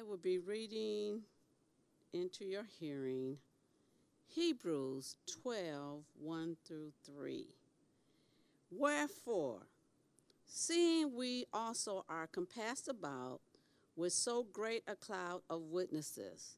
I will be reading into your hearing Hebrews 12 1 through 3. Wherefore, seeing we also are compassed about with so great a cloud of witnesses,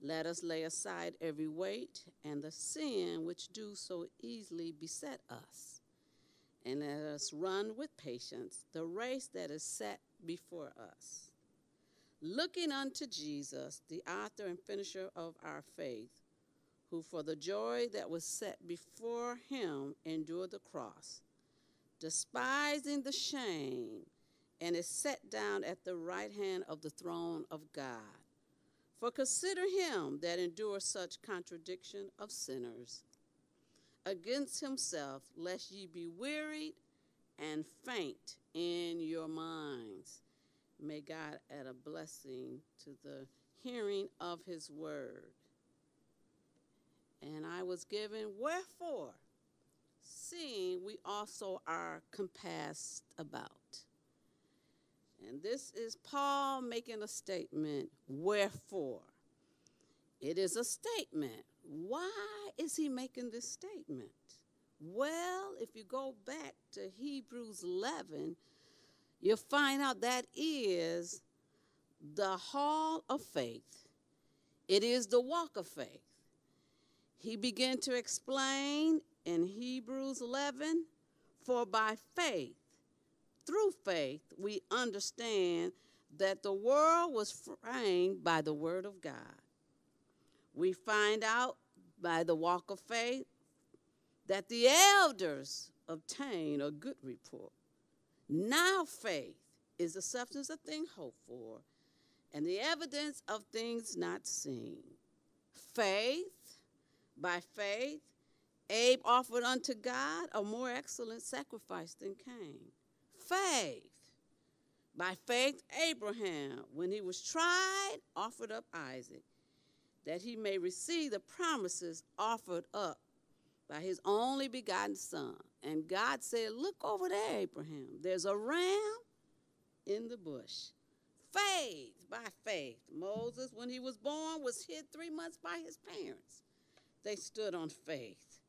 let us lay aside every weight and the sin which do so easily beset us, and let us run with patience the race that is set before us. Looking unto Jesus, the author and finisher of our faith, who for the joy that was set before him endured the cross, despising the shame, and is set down at the right hand of the throne of God. For consider him that endures such contradiction of sinners against himself, lest ye be wearied and faint in your minds. May God add a blessing to the hearing of his word. And I was given, wherefore, seeing we also are compassed about. And this is Paul making a statement, wherefore. It is a statement. Why is he making this statement? Well, if you go back to Hebrews 11, you'll find out that is the hall of faith. It is the walk of faith. He began to explain in Hebrews 11 For by faith, through faith, we understand that the world was framed by the Word of God. We find out by the walk of faith that the elders obtain a good report. Now faith is the substance of things hoped for and the evidence of things not seen. Faith, by faith, Abel offered unto God a more excellent sacrifice than Cain. Faith, by faith, Abraham, when he was tried, offered up Isaac, that he may receive the promises offered up by his only begotten son. And God said, Look over there, Abraham. There's a ram in the bush. Faith by faith. Moses, when he was born, was hid three months by his parents. They stood on faith.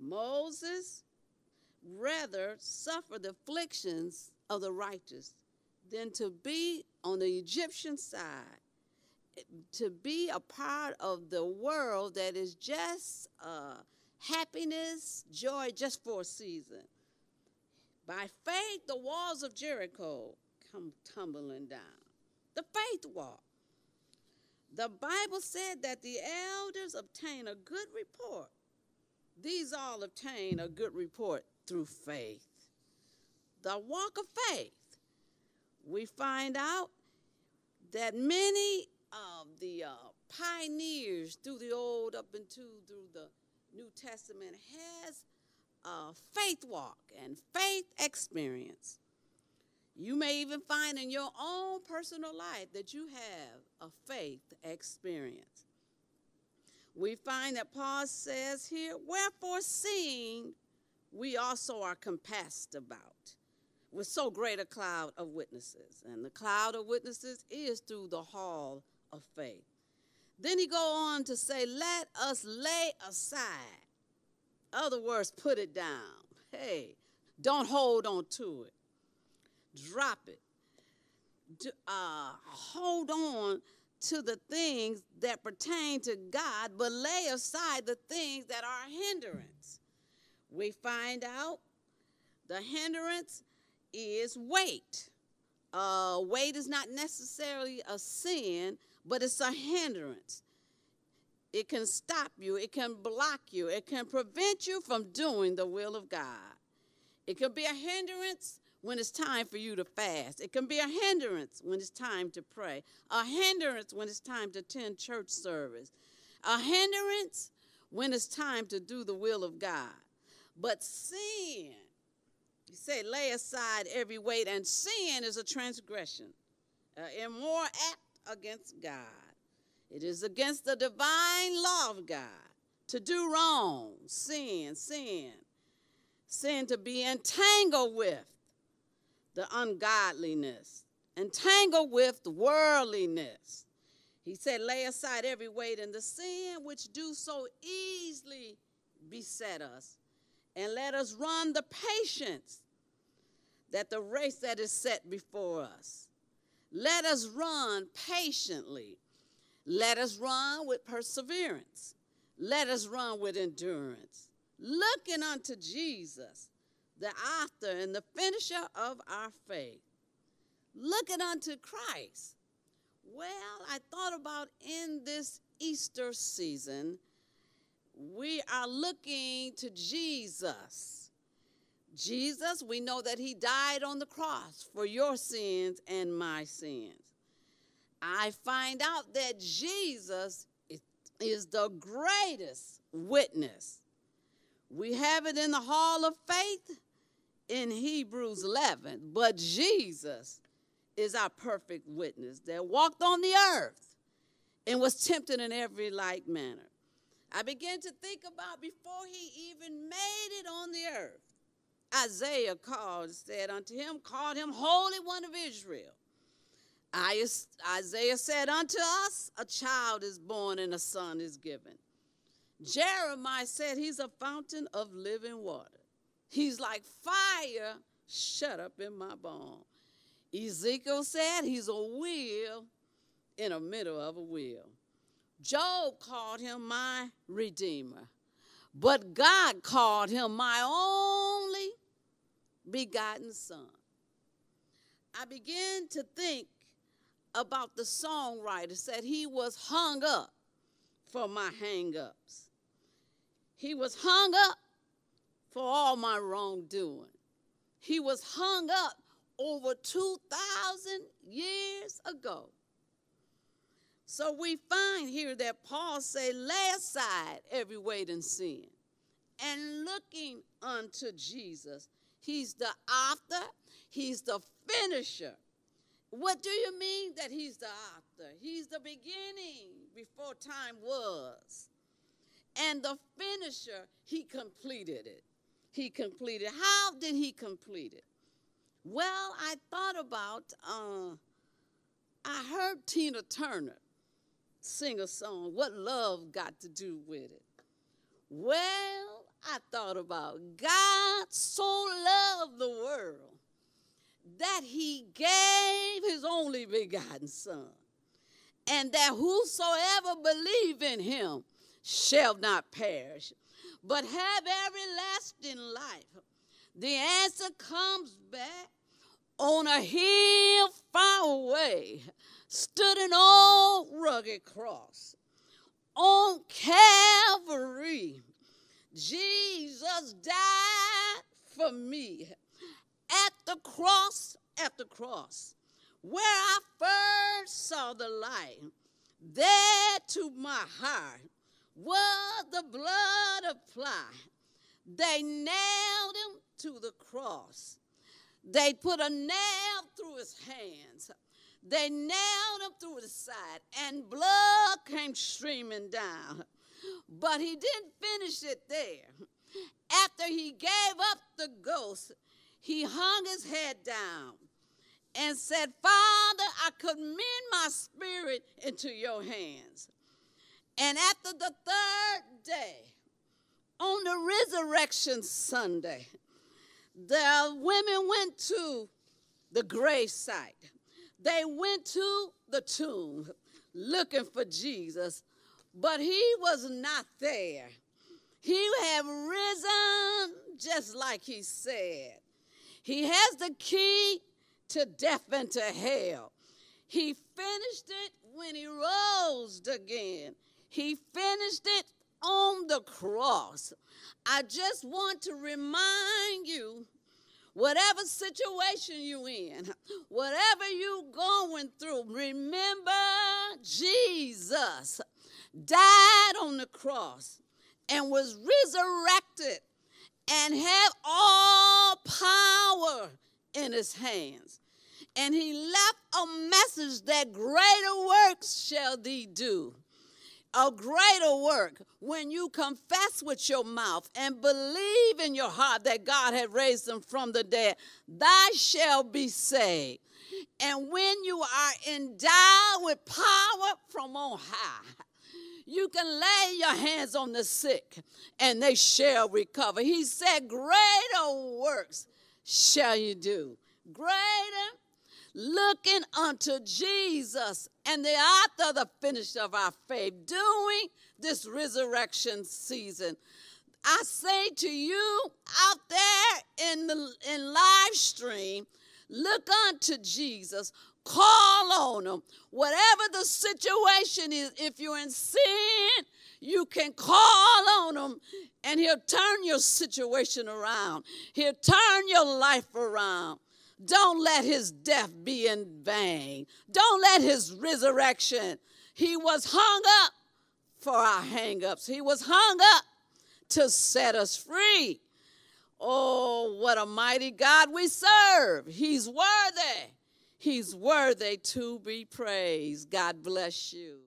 Moses rather suffered the afflictions of the righteous than to be on the Egyptian side, to be a part of the world that is just uh, happiness, joy just for a season. By faith, the walls of Jericho come tumbling down. The faith wall. The Bible said that the elders obtain a good report. These all obtain a good report through faith. The walk of faith. We find out that many of the uh, pioneers through the old up into through the New Testament has a faith walk and faith experience. You may even find in your own personal life that you have a faith experience. We find that Paul says here, Wherefore, seeing we also are compassed about with so great a cloud of witnesses. And the cloud of witnesses is through the hall of faith. Then he go on to say, let us lay aside. Other words, put it down. Hey, don't hold on to it. Drop it. Uh, hold on to the things that pertain to God, but lay aside the things that are hindrance. We find out the hindrance is weight. Uh, weight is not necessarily a sin, but it's a hindrance. It can stop you, it can block you, it can prevent you from doing the will of God. It can be a hindrance when it's time for you to fast. It can be a hindrance when it's time to pray, a hindrance when it's time to attend church service, a hindrance when it's time to do the will of God. But sin, you say, lay aside every weight, and sin is a transgression, uh, an immoral act against God. It is against the divine law of God to do wrong, sin, sin, sin to be entangled with the ungodliness, entangled with the worldliness. He said, lay aside every weight and the sin which do so easily beset us, and let us run the patience that the race that is set before us. Let us run patiently. Let us run with perseverance. Let us run with endurance, looking unto Jesus, the author and the finisher of our faith. Looking unto Christ. Well, I thought about in this Easter season, we are looking to Jesus. Jesus, we know that he died on the cross for your sins and my sins. I find out that Jesus is the greatest witness. We have it in the hall of faith in Hebrews 11, but Jesus is our perfect witness that walked on the earth and was tempted in every like manner. I began to think about before he even made it on the earth. Isaiah called, said unto him, called him Holy One of Israel. Isaiah said, Unto us a child is born and a son is given. Jeremiah said, He's a fountain of living water. He's like fire shut up in my bone. Ezekiel said, He's a wheel in the middle of a wheel. Job called him my redeemer, but God called him my only begotten son. I began to think about the songwriter said he was hung up for my hang-ups. He was hung up for all my wrongdoing. He was hung up over 2,000 years ago. So we find here that Paul say, lay aside every weight and sin and looking unto Jesus. He's the author, he's the finisher what do you mean that he's the author? He's the beginning before time was. And the finisher, he completed it. He completed. How did he complete it? Well, I thought about, uh, I heard Tina Turner sing a song, What Love Got to Do with It. Well, I thought about God so loved the world that he gave his only begotten Son, and that whosoever believe in him shall not perish, but have everlasting life. The answer comes back on a hill far away, stood an old rugged cross. On Calvary, Jesus died for me at the cross, at the cross, where I first saw the light, there to my heart was the blood applied. They nailed him to the cross. They put a nail through his hands. They nailed him through his side, and blood came streaming down. But he didn't finish it there. After he gave up the ghost, he hung his head down and said, Father, I commend my spirit into your hands. And after the third day, on the resurrection Sunday, the women went to the grave site. They went to the tomb looking for Jesus, but he was not there. He had risen just like he said. He has the key to death and to hell. He finished it when he rose again. He finished it on the cross. I just want to remind you whatever situation you're in, whatever you're going through, remember Jesus died on the cross and was resurrected and have all power in his hands. And he left a message that greater works shall thee do. a greater work when you confess with your mouth and believe in your heart that God had raised them from the dead, thou shalt be saved. And when you are endowed with power from on high, you can lay your hands on the sick and they shall recover. He said, Greater works shall you do. Greater looking unto Jesus and the author, the finisher of our faith, doing this resurrection season. I say to you out there in the in live stream, look unto Jesus, call on him. Whatever the situation is, if you're in sin, you can call on him and he'll turn your situation around. He'll turn your life around. Don't let his death be in vain. Don't let his resurrection. He was hung up for our hangups. He was hung up to set us free. Oh, what a mighty God we serve. He's worthy. He's worthy to be praised. God bless you.